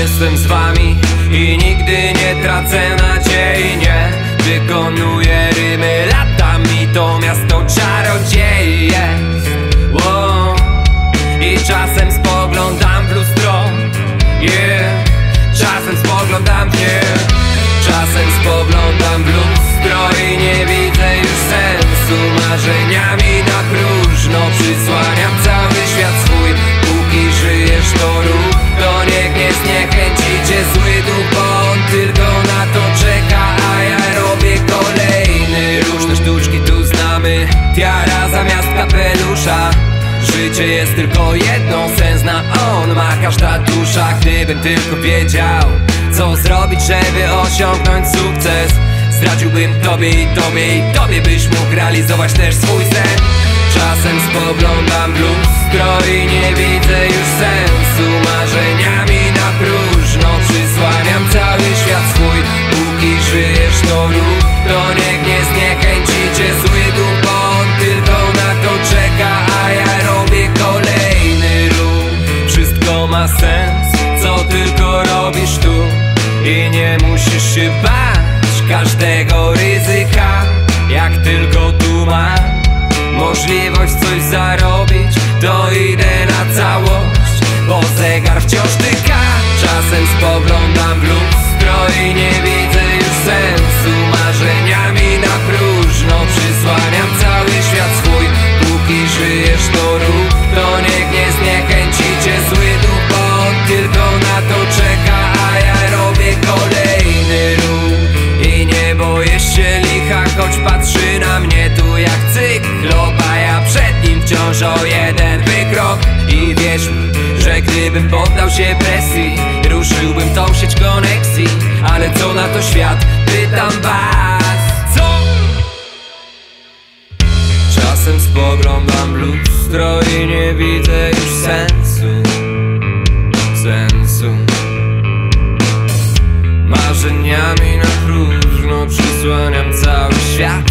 Jestem z wami i nigdy nie tracę nadziei. Nie wykonuję rymy. Latami To miasto czarodziei jest. I czasem spoglądam w lustro. Yeah. Czasem spoglądam w nie. Czasem spoglądam w lustro i nie widzę już sensu. Marzeniami na próżno przysłaniam znamy, tiara zamiast kapelusza. Życie jest tylko jedną, sens na on ma każda dusza. Gdybym tylko wiedział, co zrobić, żeby osiągnąć sukces. Zdradziłbym tobie i tobie i tobie byś mógł realizować też swój sen. Czasem spoglądam w lustro i nie widzę już sensu. Marzeniami na próżno przysłaniam cały świat swój. Póki żyjesz to rób, to niech nie sens, co tylko robisz tu. I nie musisz się bać każdego ryzyka. Jak tylko tu mam możliwość coś zarobić To idę na całość, bo zegar wciąż tyka. Czasem spoglądam w lustro gdybym poddał się presji. Ruszyłbym tą sieć koneksji Ale co na to świat? Pytam was. Co? Czasem spoglądam w lustro i nie widzę już sensu. Sensu. Marzeniami na próżno przysłaniam cały świat